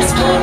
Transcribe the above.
Let's go.